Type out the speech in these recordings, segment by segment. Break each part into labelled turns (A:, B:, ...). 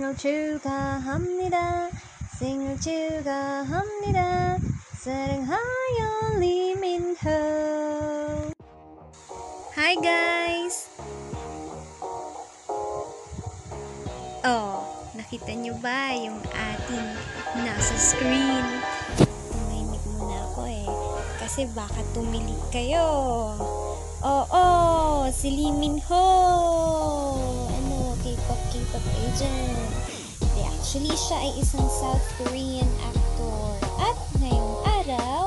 A: 생일 축하합니다. 생일 축하합니다. 사랑하여 리민호. Hi guys! Oh, nakita nyo ba yung ating nasa screen? Tumahimik muna ako eh. Kasi baka tumilig kayo. Oo, si Lee Min Ho. K-pop agent. Di, actually, siya ay isang South Korean actor. At ngayong araw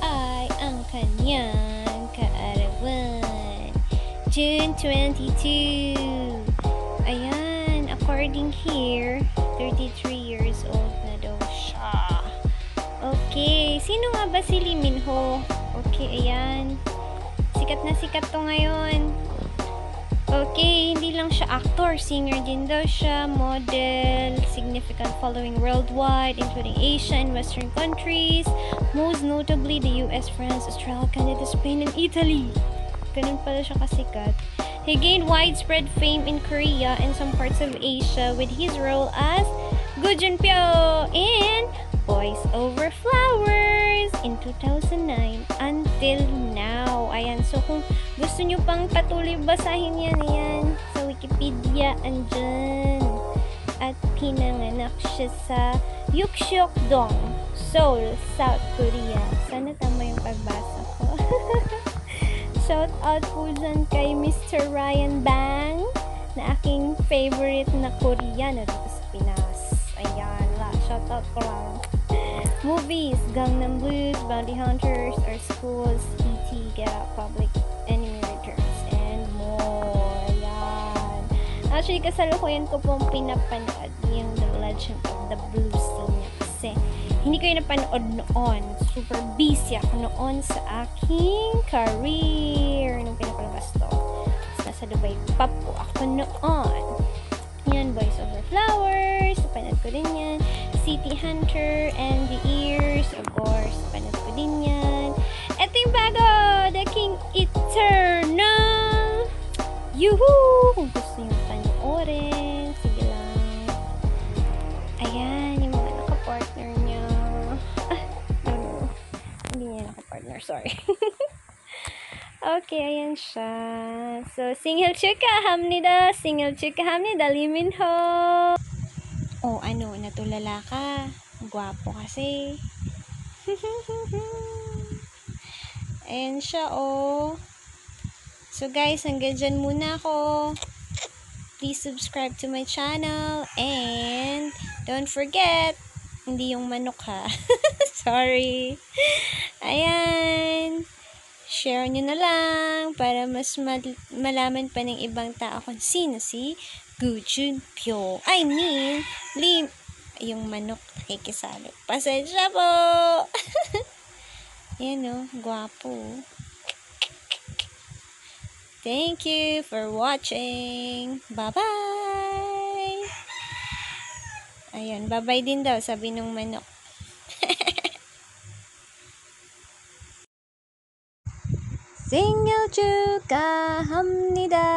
A: ay ang kanyang kaarawan. June 22. Ayan, according here, 33 years old na daw siya. Okay, sino nga ba si Lee Min? Okay, ayan. Sikat na sikat to ngayon. Okay, hindi lang siya actor, singer din daw siya, model, significant following worldwide, including Asia and Western countries, most notably the US, France, Australia, Canada, Spain, and Italy. Ganun pala siya kasikat. He gained widespread fame in Korea and some parts of Asia with his role as Gu Junpyo in Boys Over Flowers in 2009 until now. Ayan, so kung gusto nyo pang patuloy basahin yan, ayan, sa Wikipedia, andyan. At pinanganak siya sa Yuksyok-dong, Seoul, South Korea. Sana tama yung pagbasa ko. Shout out po dyan kay Mr. Ryan Bang na aking favorite na Korean na sa Pinas. Ayan, la, shout out ko lang. Movies, Gangnam Blues, Bounty Hunters, Our Schools, E.T., Get Out Public, Actually, kasalukuyan ko pong pinapanood yung The Legend of the Blue Sea kasi hindi ko yung napanood noon. Super busy ako noon sa aking career nung pinapalabas to. Nasa Dubai pa po ako noon. Yan, Boys Over Flowers. Napanood ko din yan. City Hunter and the Ears. Of course, napanood ko din yan. Ito yung bago! The King Eternal! Yuhuu! Kung gusto nyo rin. Sige lang. Ayan, yung mga nakapartner niya. Ah, no, no. Hindi niya nakapartner, sorry. okay, ayan siya. So, single chick ka, hamnida. Single chick ka, hamnida. Limin ho. Oh, ano, natulala ka. Gwapo kasi. ayan siya, oh. So guys, hanggang dyan muna ako. Please subscribe to my channel. And, don't forget, hindi yung manok ha. Sorry. Ayan. Share nyo na lang para mas mal- malaman pa ng ibang tao kung sino si Gu Junpyo. I mean, Lim, yung manok nakikisalo. Pasensya po! Ayan o, gwapo. Thank you for watching. Bye-bye! Ayun, bye-bye din daw, sabi nung manok. Single chuka hamnida!